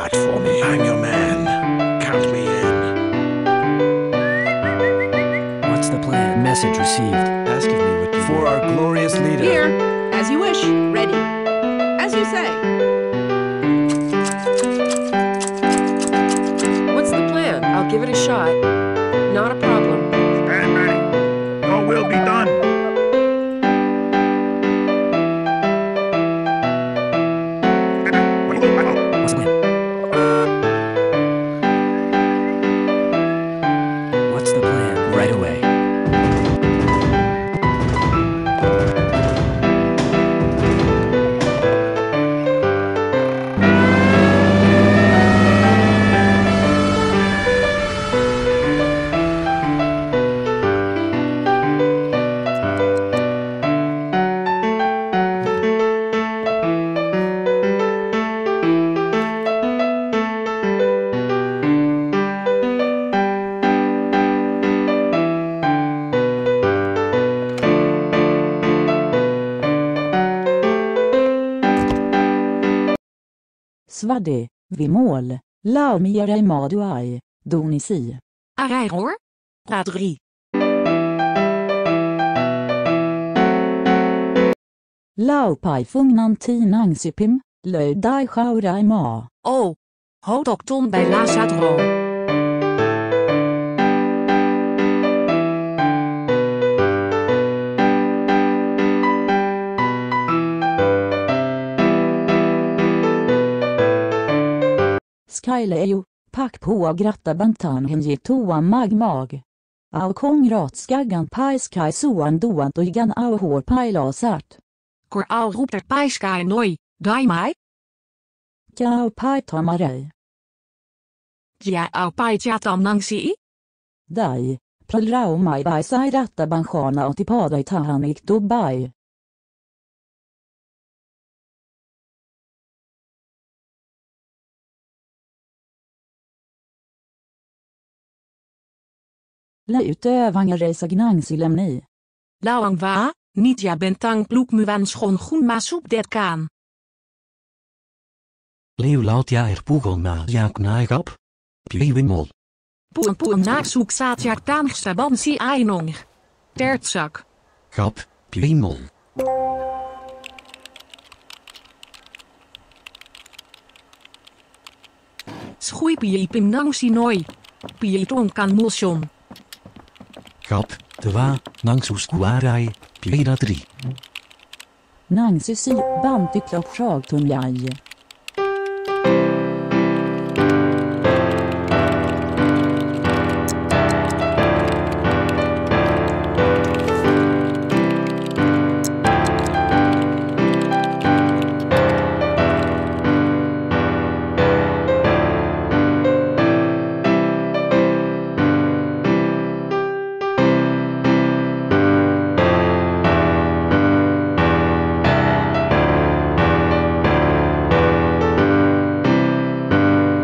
got for me. I'm your man. Count me in. What's the plan? Message received. Asking me what you For our glorious leader. Here, as you wish. Ready. As you say. What's the plan? I'll give it a shot. Not a problem. Svadi, vid mål. Laumia Maduai, Donisi. Arijroor? Radri. Laupai fungnan tinang sipim, löjdai chaurai ma. Oh. Hodokton bij Lazadro. Maileju, pak på gratta bantan henji toa mag mag. Au kong ratskaggan pajskaj soan doan doigan au hår pajlasart. Kor au roper pajskaj noi, dai mai? Kau paj tamarei. Ja au paj tjatam nangsi? Dai, pralrau mai bajsaj ratta banjana och tipadaj tahanik dubai. La utövanga reisa gnangsi lemni. Lauang wa? Niet ja bentang pluk muan schon groen ma soep det kaan. Leeuw laat ja er poegel na ja knaigap. Piewimol. Poen poen na soek saat ja kaan sabansi ainong. Tertzak. Gap, piemol. Schoei piepim nangsi noi. Pieton kan mulsion. Gap, de wa, nangsoes kuarai, pieda 3.